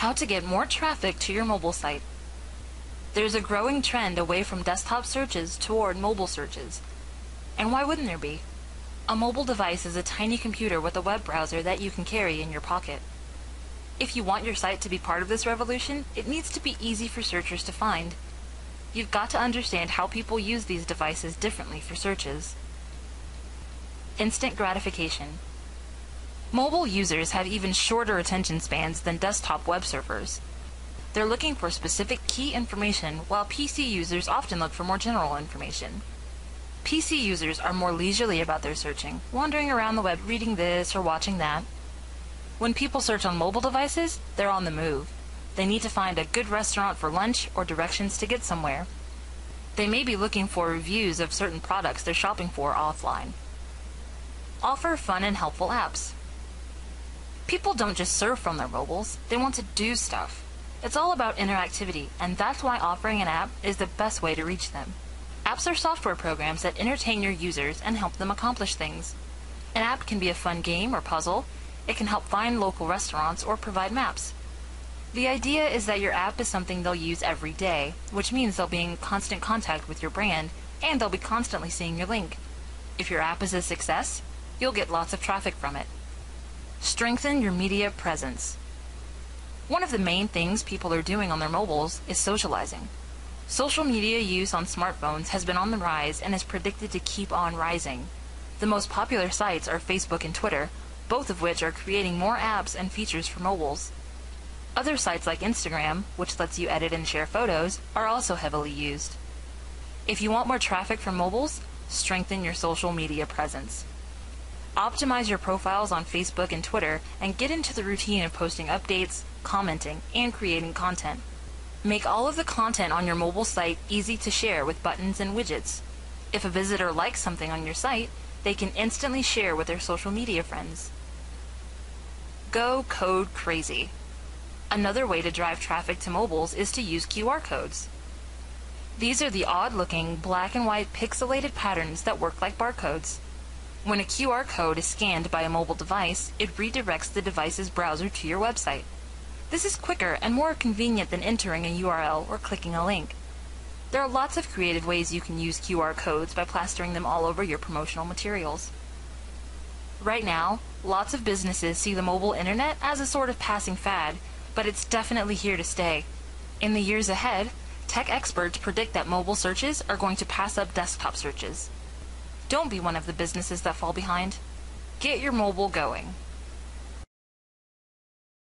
How to get more traffic to your mobile site. There's a growing trend away from desktop searches toward mobile searches. And why wouldn't there be? A mobile device is a tiny computer with a web browser that you can carry in your pocket. If you want your site to be part of this revolution, it needs to be easy for searchers to find. You've got to understand how people use these devices differently for searches. Instant gratification. Mobile users have even shorter attention spans than desktop web surfers. They're looking for specific key information, while PC users often look for more general information. PC users are more leisurely about their searching, wandering around the web reading this or watching that. When people search on mobile devices, they're on the move. They need to find a good restaurant for lunch or directions to get somewhere. They may be looking for reviews of certain products they're shopping for offline. Offer fun and helpful apps. People don't just surf from their mobiles, they want to do stuff. It's all about interactivity, and that's why offering an app is the best way to reach them. Apps are software programs that entertain your users and help them accomplish things. An app can be a fun game or puzzle, it can help find local restaurants or provide maps. The idea is that your app is something they'll use every day, which means they'll be in constant contact with your brand and they'll be constantly seeing your link. If your app is a success, you'll get lots of traffic from it. Strengthen your media presence. One of the main things people are doing on their mobiles is socializing. Social media use on smartphones has been on the rise and is predicted to keep on rising. The most popular sites are Facebook and Twitter, both of which are creating more apps and features for mobiles. Other sites like Instagram, which lets you edit and share photos, are also heavily used. If you want more traffic from mobiles, strengthen your social media presence. Optimize your profiles on Facebook and Twitter and get into the routine of posting updates, commenting, and creating content. Make all of the content on your mobile site easy to share with buttons and widgets. If a visitor likes something on your site, they can instantly share with their social media friends. Go code crazy. Another way to drive traffic to mobiles is to use QR codes. These are the odd looking black and white pixelated patterns that work like barcodes. When a QR code is scanned by a mobile device, it redirects the device's browser to your website. This is quicker and more convenient than entering a URL or clicking a link. There are lots of creative ways you can use QR codes by plastering them all over your promotional materials. Right now, lots of businesses see the mobile internet as a sort of passing fad, but it's definitely here to stay. In the years ahead, tech experts predict that mobile searches are going to pass up desktop searches. Don't be one of the businesses that fall behind. Get your mobile going.